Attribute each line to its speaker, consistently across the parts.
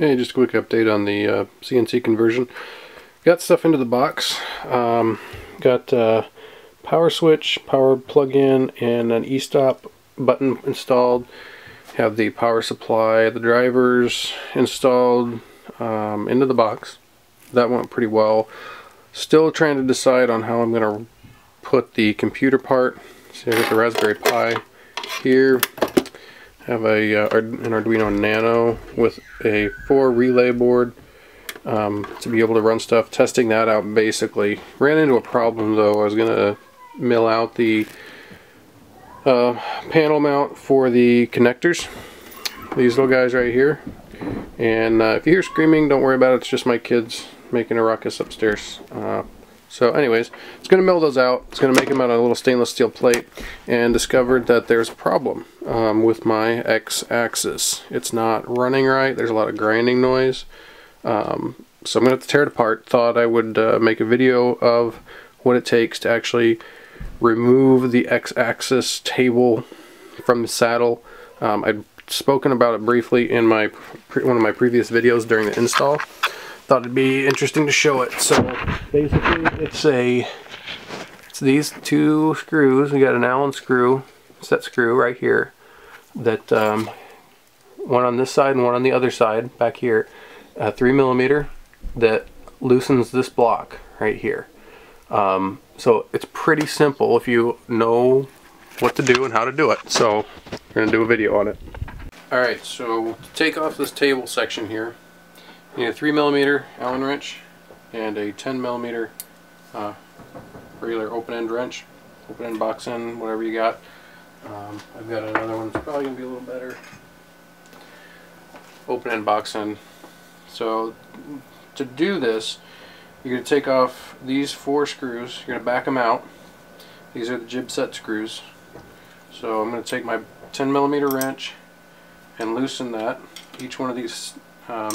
Speaker 1: Hey, just a quick update on the uh, CNC conversion. Got stuff into the box. Um, got uh, power switch, power plug-in, and an e-stop button installed. Have the power supply, the drivers installed um, into the box. That went pretty well. Still trying to decide on how I'm going to put the computer part. See, I got the Raspberry Pi here have a uh, an Arduino Nano with a four relay board um, to be able to run stuff. Testing that out basically. Ran into a problem though. I was gonna mill out the uh, panel mount for the connectors. These little guys right here. And uh, if you hear screaming, don't worry about it. It's just my kids making a ruckus upstairs. So anyways, it's going to mill those out. It's going to make them out of a little stainless steel plate and discovered that there's a problem um, with my X-axis. It's not running right. There's a lot of grinding noise. Um, so I'm going to have to tear it apart. Thought I would uh, make a video of what it takes to actually remove the X-axis table from the saddle. Um, I'd spoken about it briefly in my one of my previous videos during the install thought it'd be interesting to show it. So basically it's a, it's these two screws. We got an Allen screw, set screw right here that um, one on this side and one on the other side back here, a three millimeter that loosens this block right here. Um, so it's pretty simple if you know what to do and how to do it. So we're gonna do a video on it. Alright, so to take off this table section here, you need a 3 millimeter Allen wrench and a 10 millimeter uh, regular open end wrench, open end box end, whatever you got. Um, I've got another one that's probably going to be a little better. Open end box end. So to do this, you're going to take off these four screws, you're going to back them out. These are the gib set screws. So I'm going to take my 10 millimeter wrench and loosen that. Each one of these um,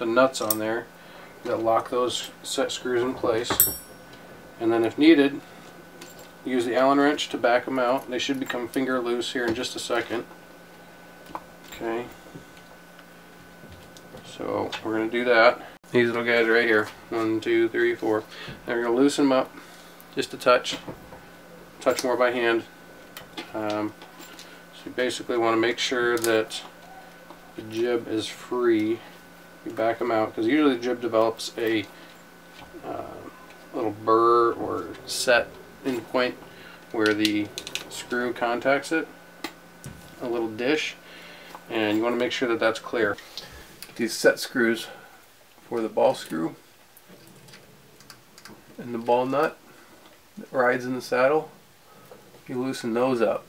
Speaker 1: the nuts on there that lock those set screws in place. And then if needed, use the Allen wrench to back them out. They should become finger loose here in just a second. Okay. So we're going to do that. These little guys right here. One, two, three, four. Now we're going to loosen them up just a touch. Touch more by hand. Um, so you basically want to make sure that the gib is free you back them out because usually the gib develops a uh, little burr or set in point where the screw contacts it a little dish and you want to make sure that that's clear. These set screws for the ball screw and the ball nut that rides in the saddle you loosen those up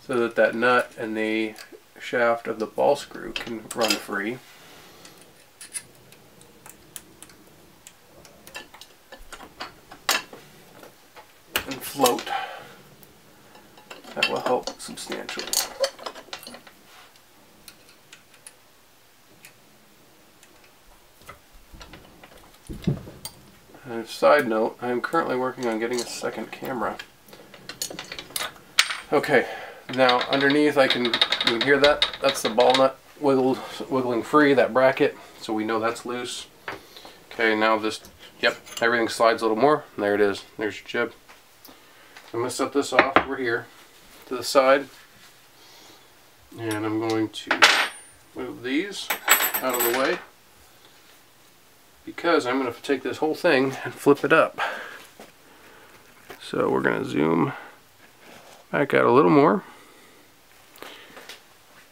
Speaker 1: so that that nut and the shaft of the ball screw can run free That will help substantially. And side note, I am currently working on getting a second camera. Okay, now underneath I can, you can hear that, that's the ball nut wiggle, wiggling free, that bracket, so we know that's loose. Okay, now this, yep, everything slides a little more, there it is, there's your gib. I'm to set this off over here to the side and I'm going to move these out of the way because I'm going to take this whole thing and flip it up. So we're going to zoom back out a little more.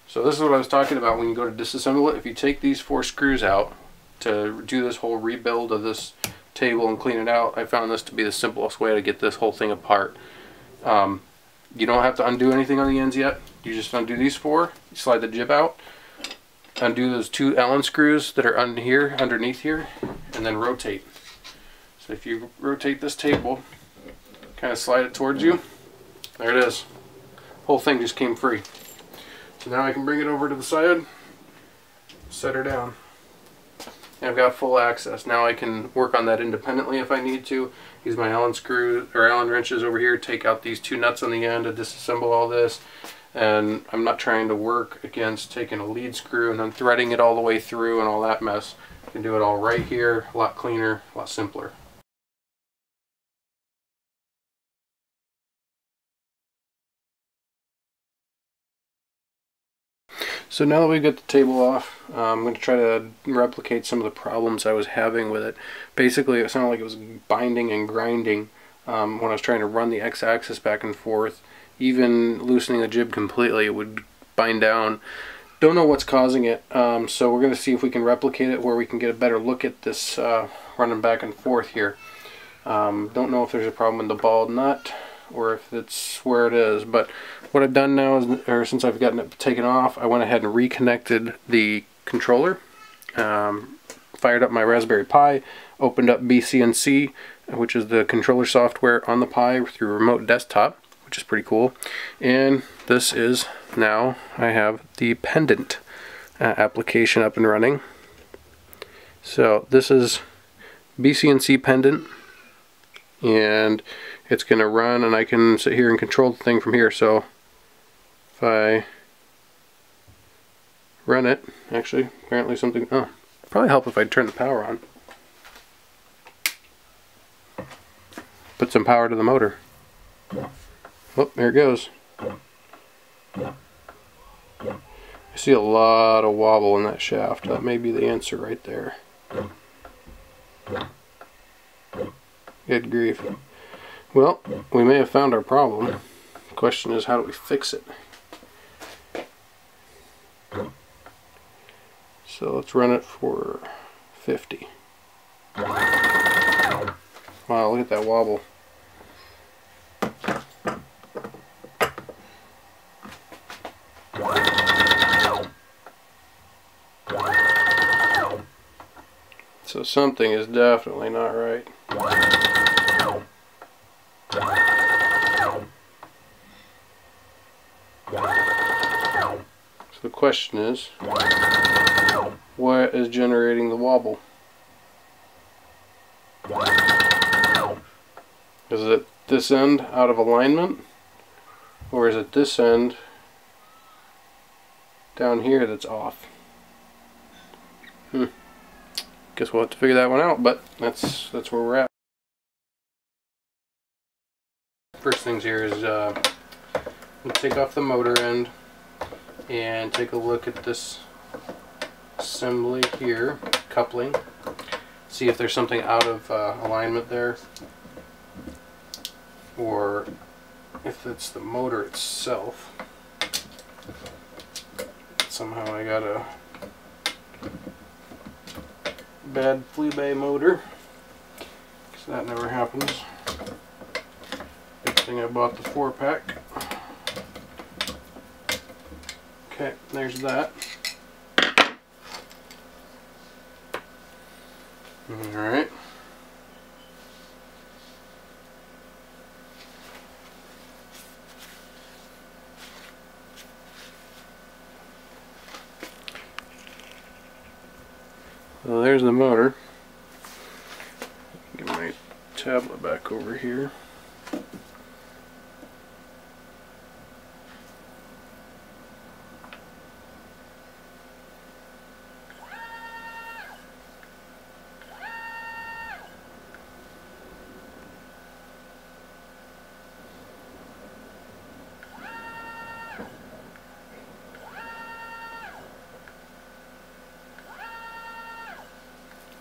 Speaker 1: So this is what I was talking about when you go to disassemble it. If you take these four screws out to do this whole rebuild of this table and clean it out, I found this to be the simplest way to get this whole thing apart. Um, you don't have to undo anything on the ends yet. You just undo these four, slide the gib out, undo those two Allen screws that are under here, underneath here, and then rotate. So if you rotate this table, kind of slide it towards you, there it is. Whole thing just came free. So now I can bring it over to the side, set her down. And I've got full access. Now I can work on that independently if I need to. Use my Allen screw or Allen wrenches over here, take out these two nuts on the end to disassemble all this. and I'm not trying to work against taking a lead screw and then threading it all the way through and all that mess. I can do it all right here, a lot cleaner, a lot simpler. So now that we've got the table off, uh, I'm going to try to replicate some of the problems I was having with it. Basically, it sounded like it was binding and grinding um, when I was trying to run the x-axis back and forth. Even loosening the gib completely, it would bind down. Don't know what's causing it, um, so we're going to see if we can replicate it where we can get a better look at this uh, running back and forth here. Um, don't know if there's a problem with the ball nut or if it's where it is. But what I've done now is, or since I've gotten it taken off, I went ahead and reconnected the controller, um, fired up my Raspberry Pi, opened up BCNC, which is the controller software on the Pi through remote desktop, which is pretty cool. And this is now, I have the pendant uh, application up and running. So this is BCNC pendant and it's going to run and I can sit here and control the thing from here. So if I run it, actually, apparently something, oh, probably help if I turn the power on. Put some power to the motor. Oh, there it goes. I see a lot of wobble in that shaft. That may be the answer right there. Good grief. Well, we may have found our problem. The question is, how do we fix it? So let's run it for 50. Wow, look at that wobble. So something is definitely not right. the question is, what is generating the wobble? Is it this end out of alignment? Or is it this end down here that's off? Hmm. Guess we'll have to figure that one out, but that's that's where we're at. First things here is uh, take off the motor end and take a look at this assembly here, coupling. See if there's something out of uh, alignment there or if it's the motor itself. Somehow I got a bad Fleabay motor because that never happens. Good thing I bought the four pack. Okay, there's that. Mm-hmm, Alright. So there's the motor. Get my tablet back over here.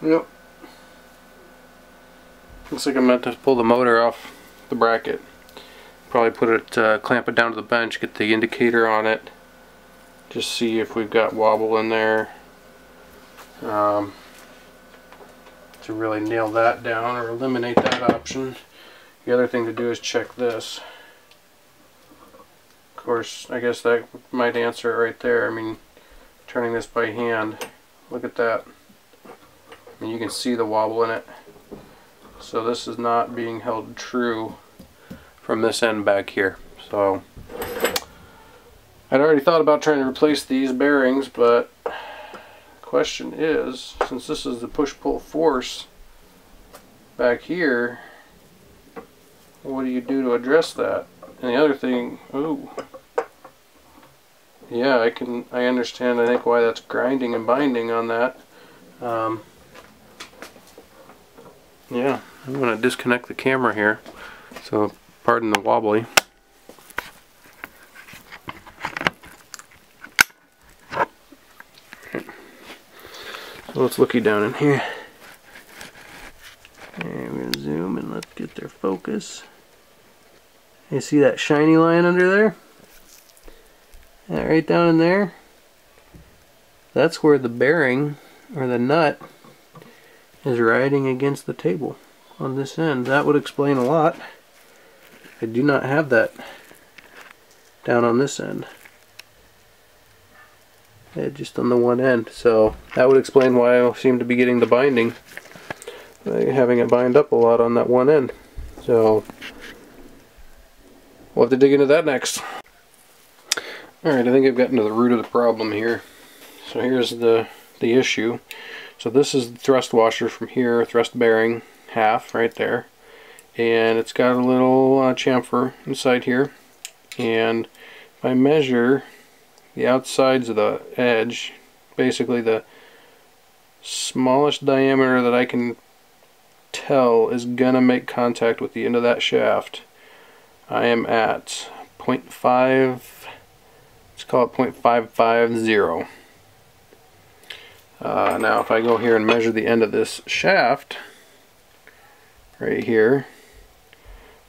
Speaker 1: Yep. Looks like I'm meant to pull the motor off the bracket. Probably put it, uh, clamp it down to the bench, get the indicator on it. Just see if we've got wobble in there. Um, to really nail that down or eliminate that option. The other thing to do is check this. Of course, I guess that might answer it right there. I mean, turning this by hand, look at that and you can see the wobble in it. So this is not being held true from this end back here. So I'd already thought about trying to replace these bearings but the question is since this is the push-pull force back here what do you do to address that? And the other thing ooh. Yeah, I can I understand I think why that's grinding and binding on that. Um, yeah, I'm going to disconnect the camera here. So pardon the wobbly. So let's looky down in here. And we're going to zoom and let's get their focus. You see that shiny line under there? That right down in there? That's where the bearing, or the nut, is riding against the table on this end. That would explain a lot. I do not have that down on this end. Yeah, just on the one end. So that would explain why I seem to be getting the binding. Having it bind up a lot on that one end. So we'll have to dig into that next. Alright, I think I've gotten to the root of the problem here. So here's the, the issue. So this is the thrust washer from here, thrust bearing, half right there. And it's got a little uh, chamfer inside here. And if I measure the outsides of the edge, basically the smallest diameter that I can tell is gonna make contact with the end of that shaft. I am at 0.5, let's call it 0.550. Uh, now if I go here and measure the end of this shaft, right here,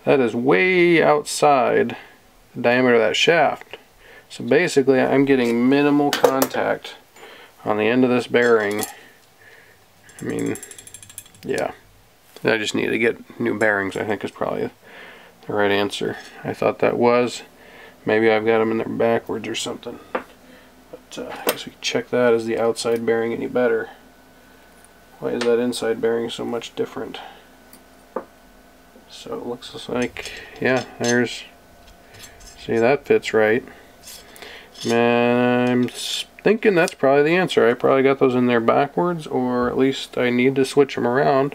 Speaker 1: that is way outside the diameter of that shaft. So basically I'm getting minimal contact on the end of this bearing. I mean, yeah. I just need to get new bearings I think is probably the right answer. I thought that was. Maybe I've got them in there backwards or something. Uh, I guess we check that. Is the outside bearing any better? Why is that inside bearing so much different? So it looks like, yeah, there's, see that fits right. I'm thinking that's probably the answer. I probably got those in there backwards, or at least I need to switch them around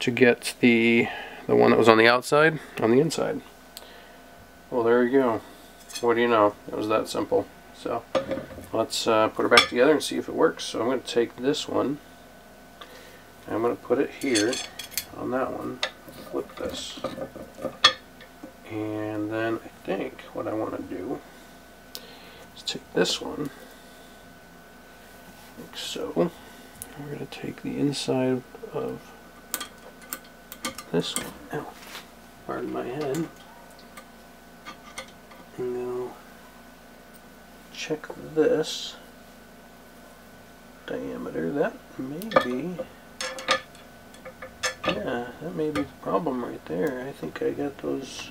Speaker 1: to get the the one that was on the outside on the inside. Well, there you go. What do you know? It was that simple. So let's uh, put it back together and see if it works. So I'm going to take this one. I'm going to put it here on that one. Flip this. And then I think what I want to do Let's take this one, like so. We're going to take the inside of this one, ow, pardon my head, and go check this diameter. That may be, yeah, that may be the problem right there. I think I got those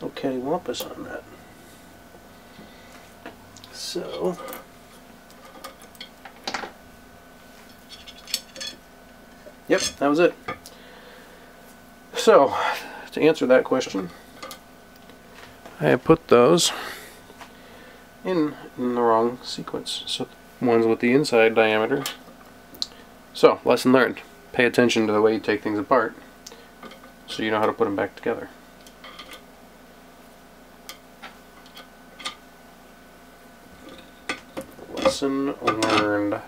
Speaker 1: little cattywampus on that. So, yep, that was it. So, to answer that question, I put those in, in the wrong sequence. So, ones with the inside diameter. So, lesson learned. Pay attention to the way you take things apart so you know how to put them back together. lesson learned.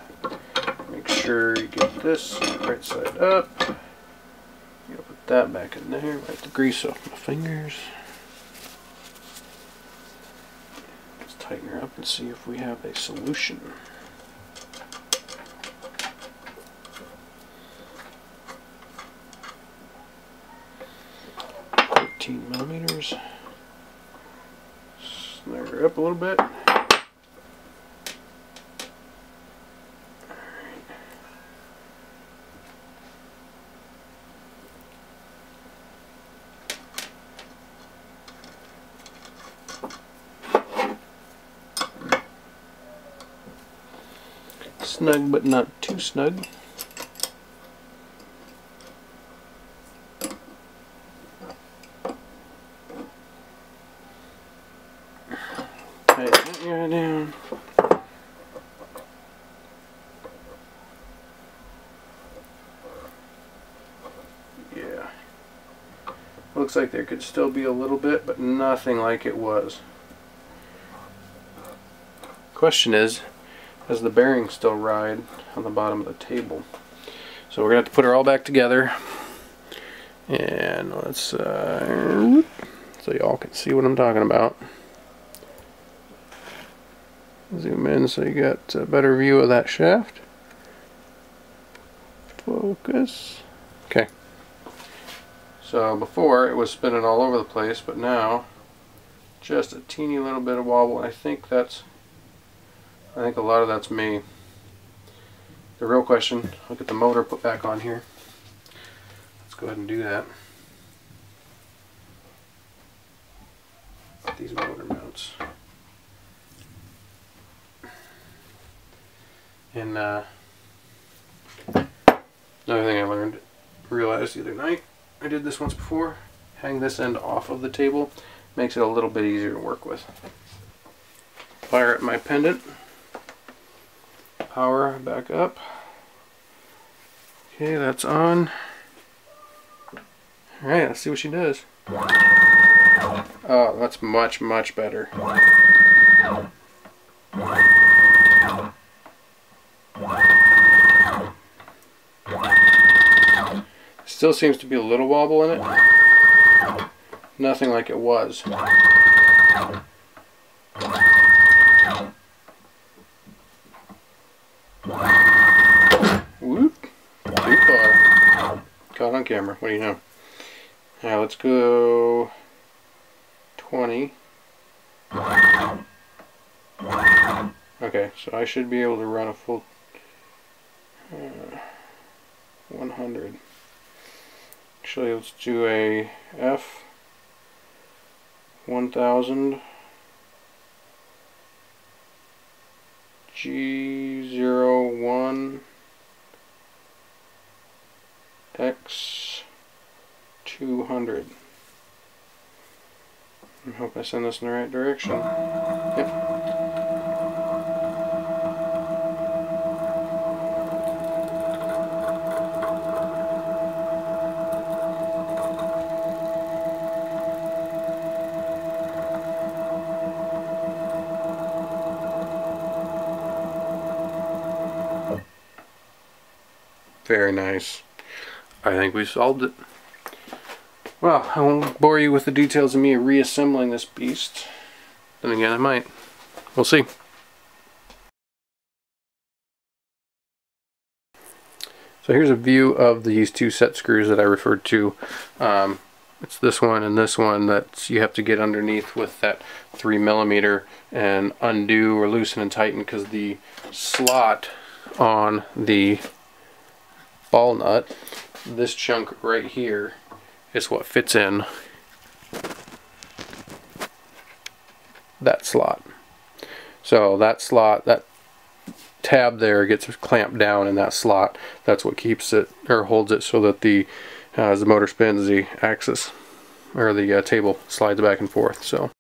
Speaker 1: Make sure you get this right side up. You put that back in there. Wipe the grease off my fingers. Tighten her up and see if we have a solution. Fifteen millimeters. Snare her up a little bit. Snug but not too snug. Down. Yeah. Looks like there could still be a little bit, but nothing like it was. question is, does the bearings still ride on the bottom of the table? So we're going to have to put her all back together. And let's, uh, so y'all can see what I'm talking about. Zoom in so you get a better view of that shaft. Focus. Okay. So before it was spinning all over the place, but now just a teeny little bit of wobble. I think that's, I think a lot of that's me. The real question, I'll get the motor put back on here. Let's go ahead and do that. These motor mounts. And uh, another thing I learned, realized the other night, I did this once before, hang this end off of the table, makes it a little bit easier to work with. Fire up my pendant, power back up. Okay, that's on. Alright, let's see what she does. Oh, that's much, much better. Still seems to be a little wobble in it. Nothing like it was. Camera. What do you know? Now let's go 20. Okay, so I should be able to run a full uh, 100. Actually, let's do a F 1000 G01 200. I hope I send this in the right direction. Yep. Very nice. I think we solved it. Well, I won't bore you with the details of me reassembling this beast. Then again, I might. We'll see. So here's a view of these two set screws that I referred to. Um, it's this one and this one that you have to get underneath with that 3 millimeter and undo or loosen and tighten because the slot on the ball nut, this chunk right here is what fits in that slot. So that slot, that tab there gets clamped down in that slot. That's what keeps it or holds it so that the uh, as the motor spins, the axis or the uh, table slides back and forth. So